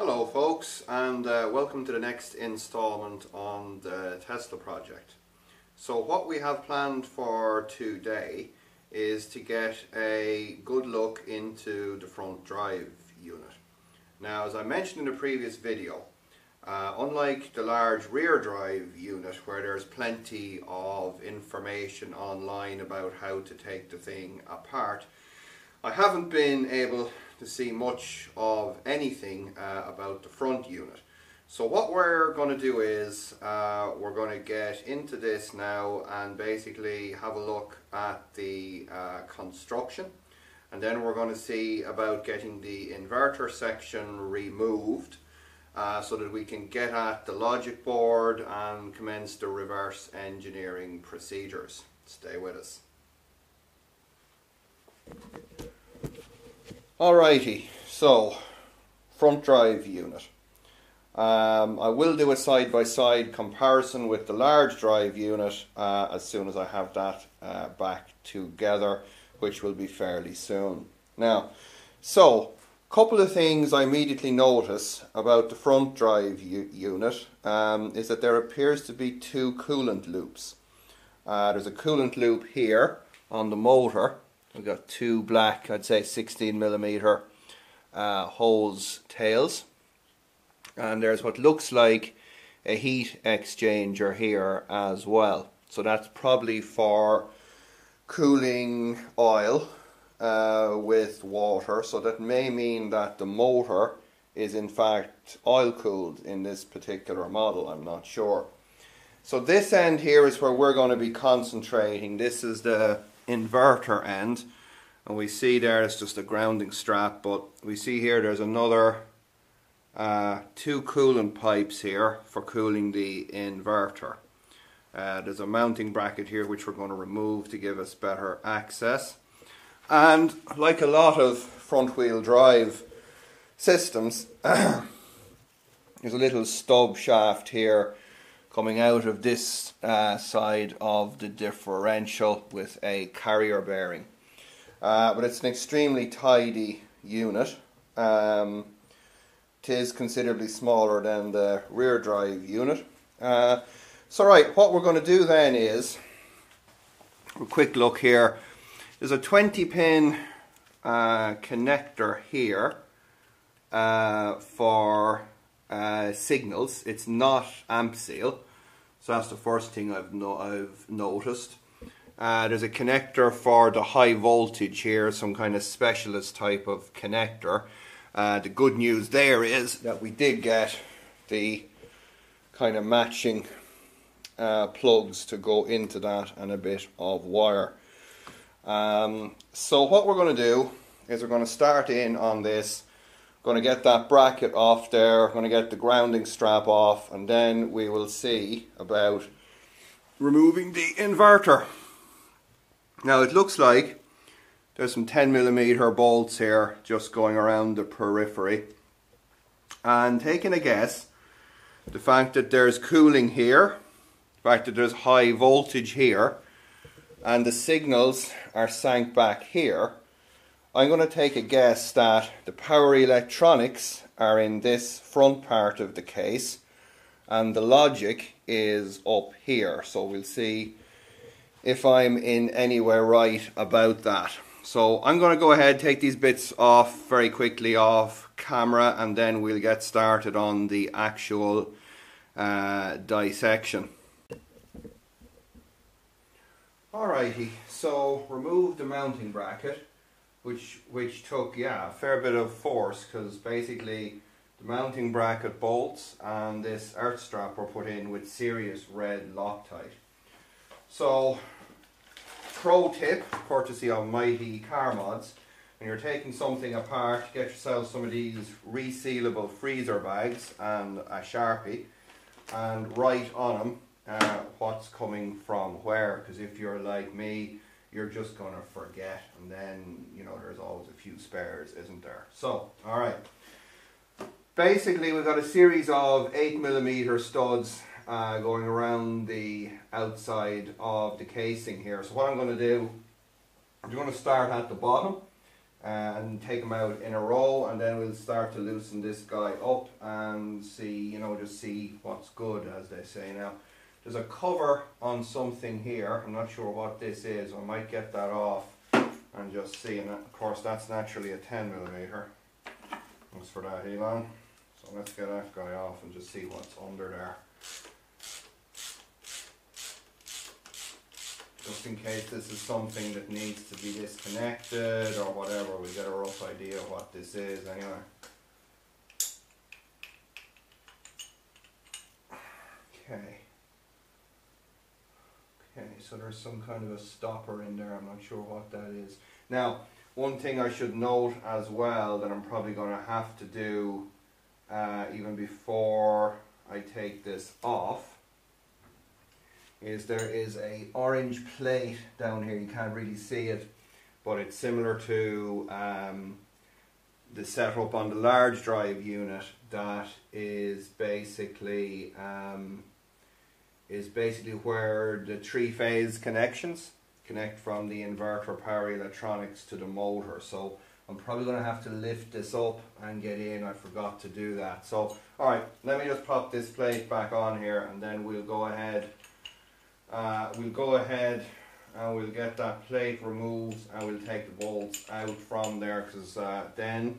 Hello folks and uh, welcome to the next installment on the Tesla project. So what we have planned for today is to get a good look into the front drive unit. Now as I mentioned in the previous video, uh, unlike the large rear drive unit where there's plenty of information online about how to take the thing apart, I haven't been able to see much of anything uh, about the front unit. So what we're going to do is uh, we're going to get into this now and basically have a look at the uh, construction and then we're going to see about getting the inverter section removed uh, so that we can get at the logic board and commence the reverse engineering procedures. Stay with us. Alrighty, so front drive unit. Um, I will do a side-by-side comparison with the large drive unit uh, as soon as I have that uh, back together, which will be fairly soon. Now, so, couple of things I immediately notice about the front drive unit um, is that there appears to be two coolant loops. Uh, there's a coolant loop here on the motor We've got two black, I'd say 16 millimeter uh, hose tails. And there's what looks like a heat exchanger here as well. So that's probably for cooling oil uh, with water. So that may mean that the motor is in fact oil cooled in this particular model. I'm not sure. So this end here is where we're going to be concentrating. This is the inverter end. And we see there it's just a grounding strap but we see here there's another uh, two coolant pipes here for cooling the inverter. Uh, there's a mounting bracket here which we're going to remove to give us better access. And like a lot of front wheel drive systems there's a little stub shaft here coming out of this uh, side of the differential with a carrier bearing. Uh, but it's an extremely tidy unit. Um, it is considerably smaller than the rear drive unit. Uh, so right, what we're going to do then is, a quick look here, there's a 20 pin uh, connector here uh, for uh, signals. It's not AMPSEAL. So that's the first thing I've, no I've noticed. Uh, there's a connector for the high voltage here, some kind of specialist type of connector. Uh, the good news there is that we did get the kind of matching uh, plugs to go into that and a bit of wire. Um, so what we're going to do is we're going to start in on this going to get that bracket off there, I'm going to get the grounding strap off, and then we will see about removing the inverter. Now it looks like there's some 10 millimeter bolts here just going around the periphery. And taking a guess, the fact that there's cooling here, the fact that there's high voltage here, and the signals are sank back here, I'm going to take a guess that the power electronics are in this front part of the case and the logic is up here. So we'll see if I'm in anywhere right about that. So I'm going to go ahead take these bits off very quickly off camera and then we'll get started on the actual uh, dissection. Alrighty, so remove the mounting bracket which which took yeah a fair bit of force because basically the mounting bracket bolts and this earth strap were put in with serious red Loctite. So pro tip courtesy of Mighty Car Mods when you're taking something apart get yourself some of these resealable freezer bags and a sharpie and write on them uh, what's coming from where because if you're like me you're just going to forget and then you know there's always a few spares isn't there? So all right. Basically we've got a series of 8 millimeter studs uh, going around the outside of the casing here. So what I'm going to do I'm going to start at the bottom and take them out in a row and then we'll start to loosen this guy up and see you know just see what's good as they say now there's a cover on something here. I'm not sure what this is. I might get that off and just see. And of course that's naturally a 10 millimeter. Thanks for that Elon. So let's get that guy off and just see what's under there. Just in case this is something that needs to be disconnected or whatever, we get a rough idea of what this is anyway. Okay. Okay, so there's some kind of a stopper in there, I'm not sure what that is. Now, one thing I should note as well that I'm probably going to have to do uh, even before I take this off is there is a orange plate down here. You can't really see it, but it's similar to um, the setup on the large drive unit that is basically um, is basically where the three phase connections connect from the inverter power electronics to the motor. So I'm probably going to have to lift this up and get in. I forgot to do that. So alright, let me just pop this plate back on here and then we'll go ahead uh, we'll go ahead and we'll get that plate removed and we'll take the bolts out from there because uh, then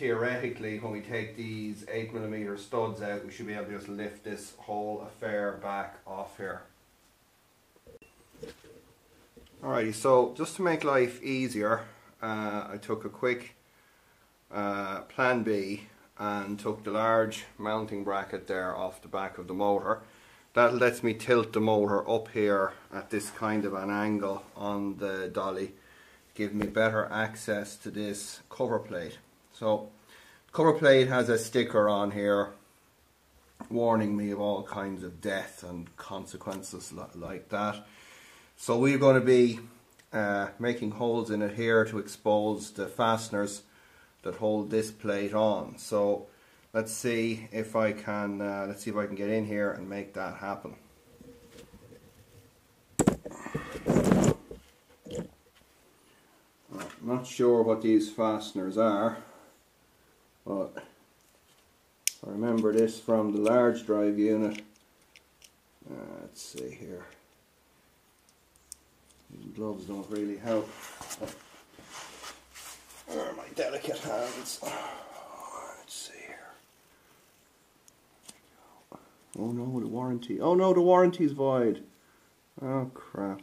theoretically when we take these 8mm studs out we should be able to just lift this whole affair back off here. Alrighty, so just to make life easier uh, I took a quick uh, plan B and took the large mounting bracket there off the back of the motor that lets me tilt the motor up here at this kind of an angle on the dolly give me better access to this cover plate so cover plate has a sticker on here warning me of all kinds of death and consequences like that. So we're going to be uh, making holes in it here to expose the fasteners that hold this plate on. So let's see if I can uh, let's see if I can get in here and make that happen. I'm not sure what these fasteners are but I remember this from the large drive unit uh, let's see here these gloves don't really help where are my delicate hands let's see here Oh no, the warranty. Oh no, the warranty's void. Oh crap.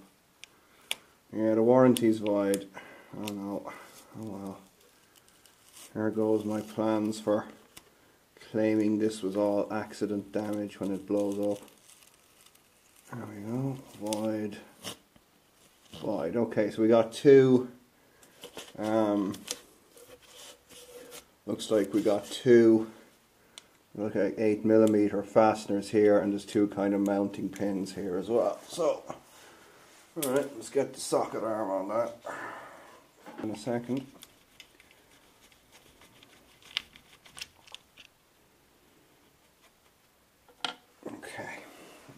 Yeah, the warranty's void. Oh no. Oh well. There goes my plans for claiming this was all accident damage when it blows up. There we go. Void. Void. Okay, so we got two. Um, looks like we got two look at 8 millimeter fasteners here and there's two kind of mounting pins here as well so alright let's get the socket arm on that in a second okay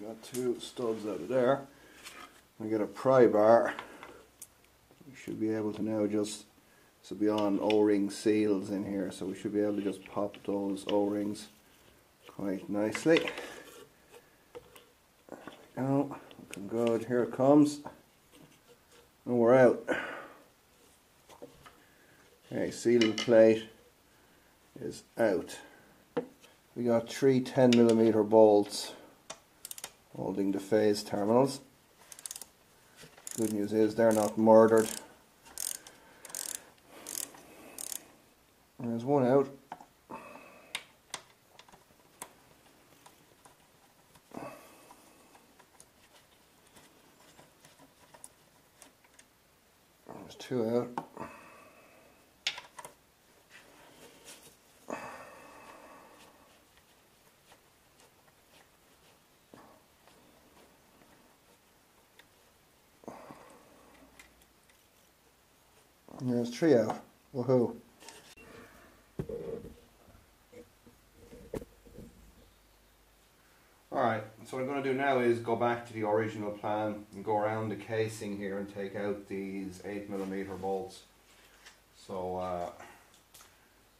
got two studs out of there I get a pry bar we should be able to now just so beyond o-ring seals in here so we should be able to just pop those o-rings quite nicely. Go, looking good. Here it comes. And we're out. Okay, sealing plate is out. We got three 10 millimeter bolts holding the phase terminals. Good news is they're not murdered. There's one out. There's two out. Out. Woohoo. Alright, so what I'm going to do now is go back to the original plan and go around the casing here and take out these 8mm bolts. So uh,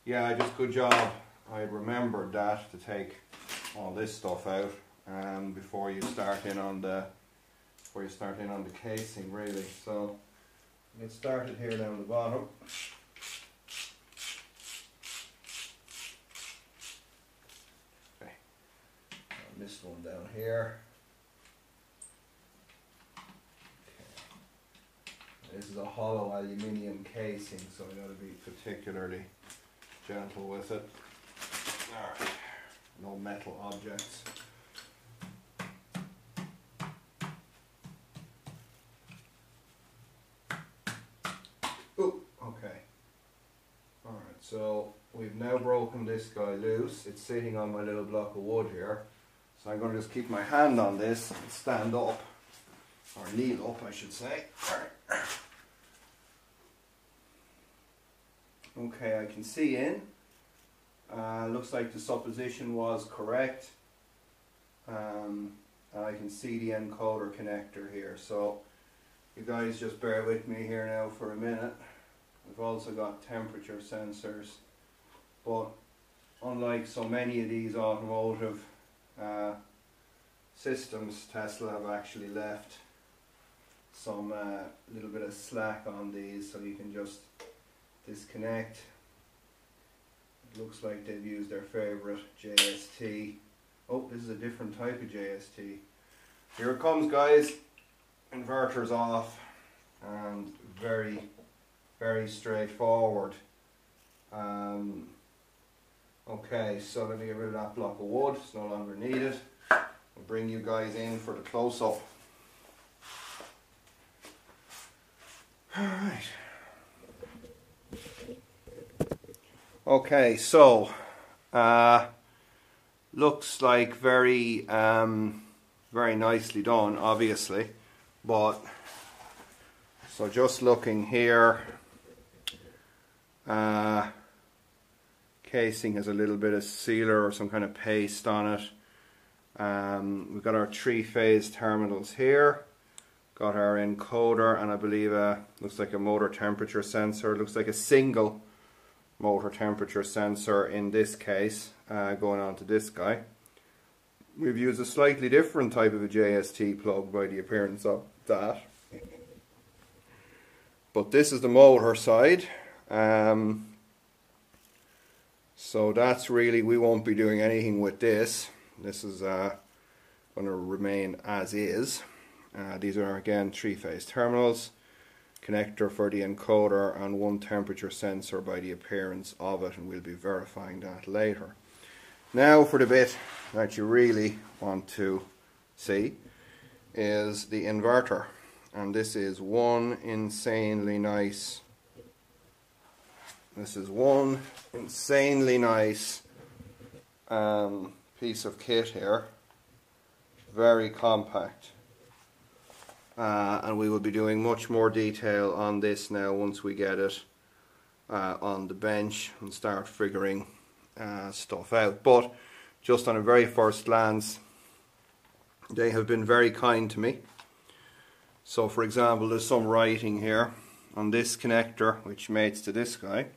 yeah, just good job. I remembered that to take all this stuff out um, before you start in on the before you start in on the casing really. So get started here down the bottom. Okay, and this one down here. Okay. This is a hollow aluminium casing, so I got to be particularly gentle with it. Alright, no metal objects. Ooh, okay. Alright, so we've now broken this guy loose. It's sitting on my little block of wood here. So I'm going to just keep my hand on this and stand up, or kneel up I should say. Okay, I can see in. Uh, looks like the supposition was correct. Um, and I can see the encoder connector here. So you guys just bear with me here now for a minute. We've also got temperature sensors. But unlike so many of these automotive uh, systems, Tesla have actually left some uh, little bit of slack on these so you can just disconnect. It looks like they've used their favorite JST. Oh, this is a different type of JST. Here it comes guys. Inverter's off and very, very straightforward. Um, okay, so let me get rid of that block of wood. It's no longer needed. I'll bring you guys in for the close-up. Alright. Okay, so uh, looks like very, um, very nicely done, obviously, but so just looking here, uh, casing has a little bit of sealer or some kind of paste on it. Um, we've got our three-phase terminals here. Got our encoder and I believe uh, looks like a motor temperature sensor. Looks like a single motor temperature sensor in this case uh, going on to this guy. We've used a slightly different type of a JST plug by the appearance of that. But this is the motor side. Um, so that's really, we won't be doing anything with this. This is uh, going to remain as is. Uh, these are again three-phase terminals connector for the encoder and one temperature sensor by the appearance of it and we'll be verifying that later. Now for the bit that you really want to see is the inverter and this is one insanely nice this is one insanely nice um, piece of kit here. Very compact. Uh, and we will be doing much more detail on this now once we get it uh, on the bench and start figuring uh, stuff out. But just on a very first glance they have been very kind to me. So for example there's some writing here on this connector which mates to this guy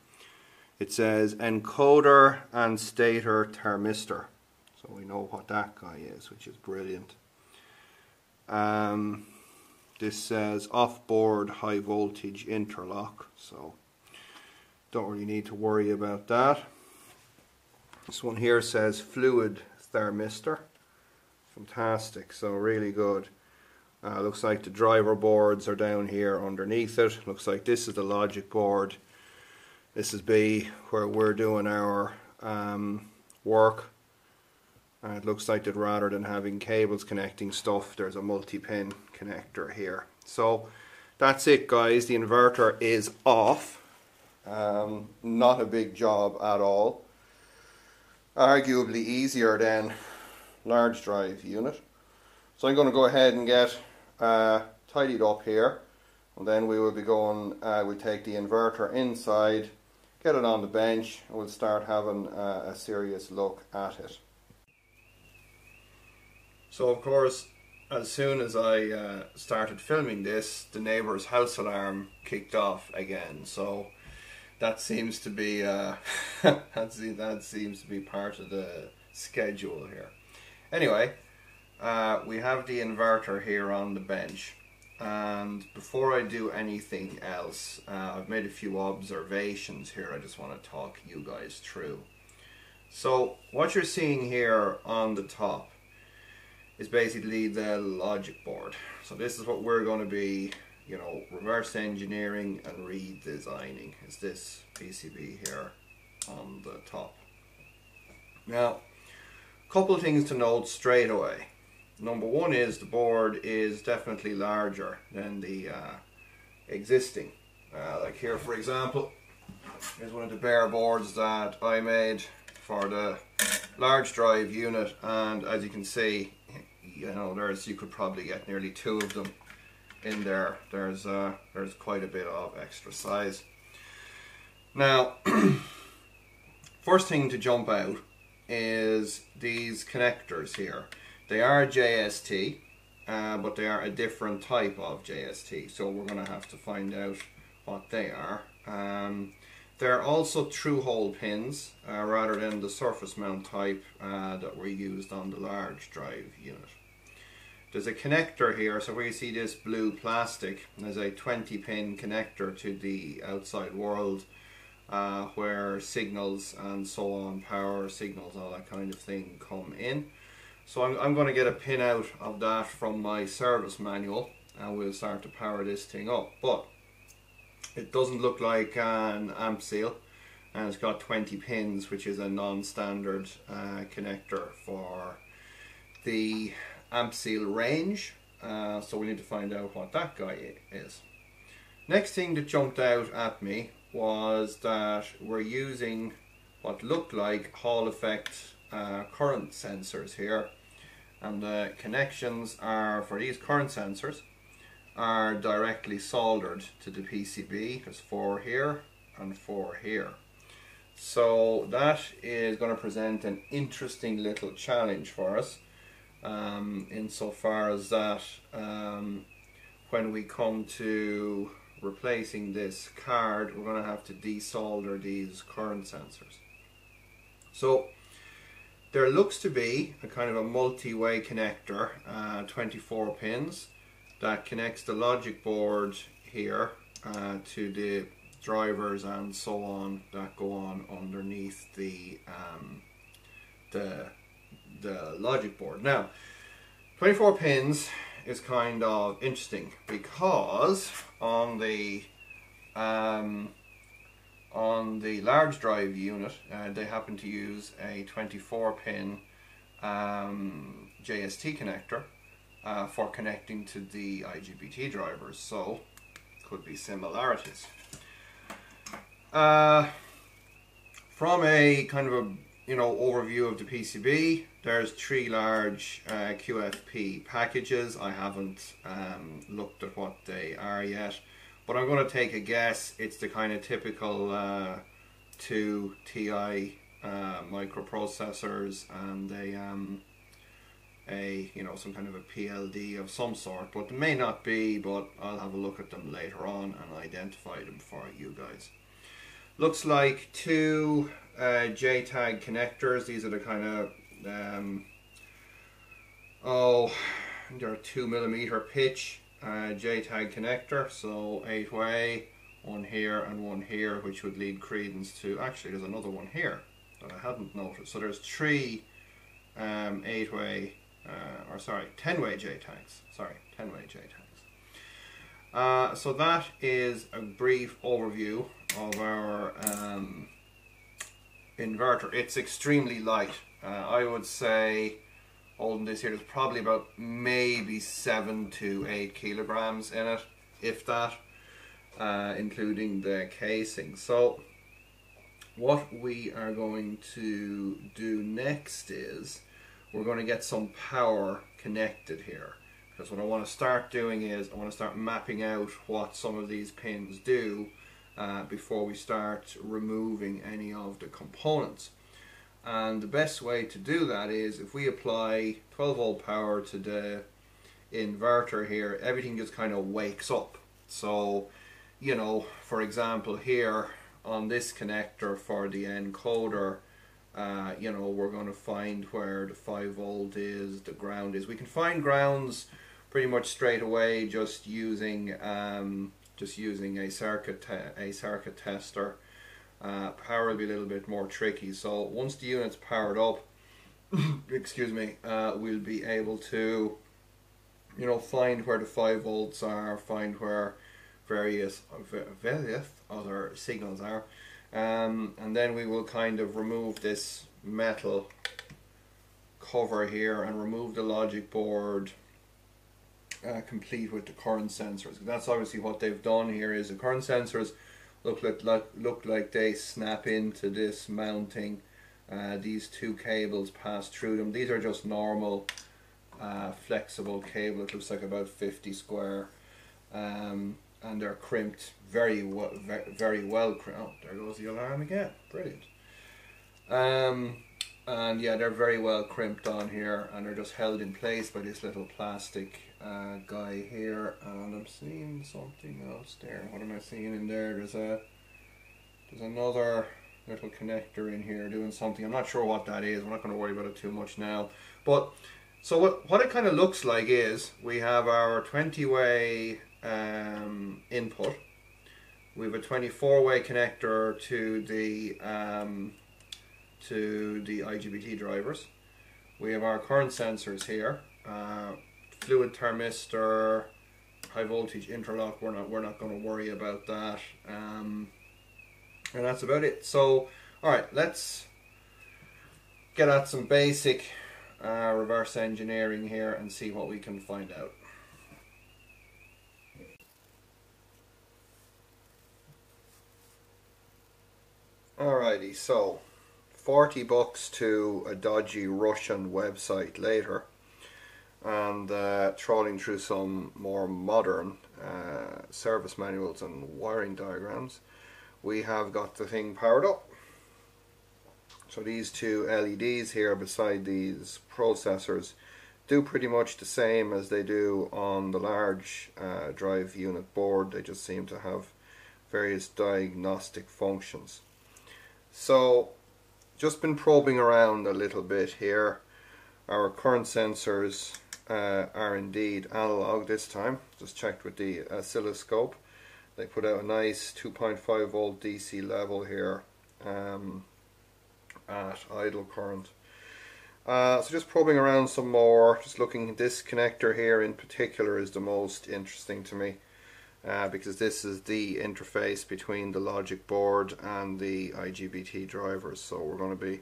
it says encoder and stator thermistor so we know what that guy is which is brilliant um, this says off-board high voltage interlock, so don't really need to worry about that. This one here says fluid thermistor. Fantastic, so really good. Uh, looks like the driver boards are down here underneath it. Looks like this is the logic board. This is B where we're doing our um, work. And it looks like that rather than having cables connecting stuff, there's a multi-pin connector here. So that's it guys, the inverter is off. Um, not a big job at all. Arguably easier than large drive unit. So I'm going to go ahead and get uh, tidied up here and then we will be going, uh, we'll take the inverter inside, get it on the bench and we'll start having uh, a serious look at it. So of course as soon as I uh, started filming this, the neighbour's house alarm kicked off again. So that seems to be uh, that, seems, that seems to be part of the schedule here. Anyway, uh, we have the inverter here on the bench and before I do anything else uh, I've made a few observations here I just want to talk you guys through. So what you're seeing here on the top is basically the logic board. So this is what we're going to be you know, reverse engineering and redesigning is this PCB here on the top. Now, a couple of things to note straight away. Number one is the board is definitely larger than the uh, existing. Uh, like here, for example, is one of the bare boards that I made for the large drive unit, and as you can see, you know, there's you could probably get nearly two of them in there. There's uh, there's quite a bit of extra size. Now, first thing to jump out is these connectors here. They are JST, uh, but they are a different type of JST. So we're going to have to find out what they are. Um, they're also through hole pins uh, rather than the surface mount type uh, that were used on the large drive unit. There's a connector here, so where you see this blue plastic, there's a 20 pin connector to the outside world uh, where signals and so on, power signals, all that kind of thing come in. So I'm, I'm going to get a pin out of that from my service manual and we'll start to power this thing up. But it doesn't look like an AMPSEAL and it's got 20 pins which is a non-standard uh, connector for the AMPSEAL range. Uh, so we need to find out what that guy is. Next thing that jumped out at me was that we're using what looked like Hall effect uh, current sensors here and the connections are for these current sensors are directly soldered to the PCB there's four here and four here so that is going to present an interesting little challenge for us um, insofar as that um, when we come to replacing this card we're going to have to desolder these current sensors. So there looks to be a kind of a multi-way connector, uh, 24 pins, that connects the logic board here uh, to the drivers and so on that go on underneath the um, the the logic board. Now, 24 pins is kind of interesting because on the um, on the large drive unit uh, they happen to use a 24 pin um, JST connector uh, for connecting to the IGBT drivers so could be similarities. Uh, from a kind of a you know overview of the PCB there's three large uh, QFP packages I haven't um, looked at what they are yet but I'm going to take a guess. It's the kind of typical uh, two TI uh, microprocessors and a um, a you know some kind of a PLD of some sort. But it may not be but I'll have a look at them later on and identify them for you guys. Looks like two uh, JTAG connectors. These are the kind of um, oh, they're two millimeter pitch uh, JTAG connector. So eight way, one here and one here, which would lead credence to. Actually, there's another one here that I hadn't noticed. So there's three um, eight way, uh, or sorry, ten way JTAGs. Sorry, ten way JTAGs. Uh, so that is a brief overview of our um, inverter. It's extremely light. Uh, I would say holding this here, there's probably about maybe seven to eight kilograms in it, if that, uh, including the casing. So what we are going to do next is we're going to get some power connected here. Because what I want to start doing is I want to start mapping out what some of these pins do uh, before we start removing any of the components. And the best way to do that is if we apply 12 volt power to the inverter here, everything just kind of wakes up. So, you know, for example here, on this connector for the encoder, uh, you know, we're going to find where the 5 volt is, the ground is. We can find grounds pretty much straight away just using um, just using a circuit a circuit tester. Uh, power will be a little bit more tricky. So once the unit's powered up, excuse me, uh, we'll be able to, you know, find where the five volts are, find where various various other signals are, um, and then we will kind of remove this metal cover here and remove the logic board uh, complete with the current sensors. That's obviously what they've done here is the current sensors look like, look, look like they snap into this mounting. Uh, these two cables pass through them. These are just normal uh, flexible cable. It looks like about 50 square. Um, and they're crimped very well, very, well. Oh, there goes the alarm again. Brilliant. Um, and yeah, they're very well crimped on here, and they're just held in place by this little plastic uh, guy here. And I'm seeing something else there. What am I seeing in there? There's a there's another little connector in here doing something. I'm not sure what that is. We're not going to worry about it too much now. But so what what it kind of looks like is we have our 20 way um, input. We have a 24 way connector to the um, to the IGBT drivers. We have our current sensors here, uh, fluid thermistor, high voltage interlock. We're not we're not going to worry about that, um, and that's about it. So, all right, let's get at some basic uh, reverse engineering here and see what we can find out. Alrighty, so 40 bucks to a dodgy Russian website later and uh, trawling through some more modern uh, service manuals and wiring diagrams we have got the thing powered up. So these two LEDs here beside these processors do pretty much the same as they do on the large uh, drive unit board. They just seem to have various diagnostic functions. So just been probing around a little bit here. Our current sensors uh, are indeed analog this time. Just checked with the oscilloscope. They put out a nice 2.5 volt DC level here um, at idle current. Uh, so just probing around some more, just looking, at this connector here in particular is the most interesting to me uh, because this is the interface between the logic board and the IGBT drivers so we're going to be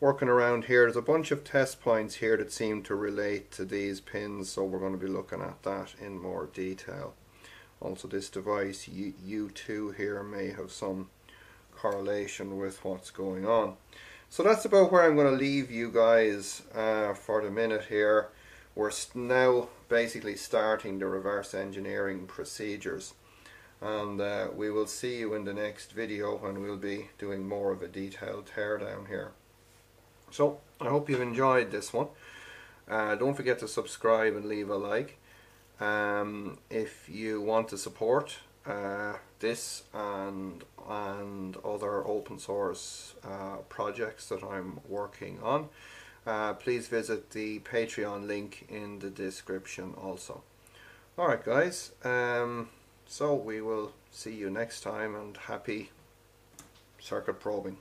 working around here. There's a bunch of test points here that seem to relate to these pins so we're going to be looking at that in more detail. Also this device U U2 here may have some correlation with what's going on. So that's about where I'm going to leave you guys uh, for the minute here. We're now basically starting the reverse engineering procedures. And uh, we will see you in the next video when we'll be doing more of a detailed teardown here. So I hope you've enjoyed this one. Uh, don't forget to subscribe and leave a like. Um, if you want to support uh, this and and other open source uh, projects that I'm working on uh, please visit the Patreon link in the description also. Alright guys, um, so we will see you next time and happy circuit probing.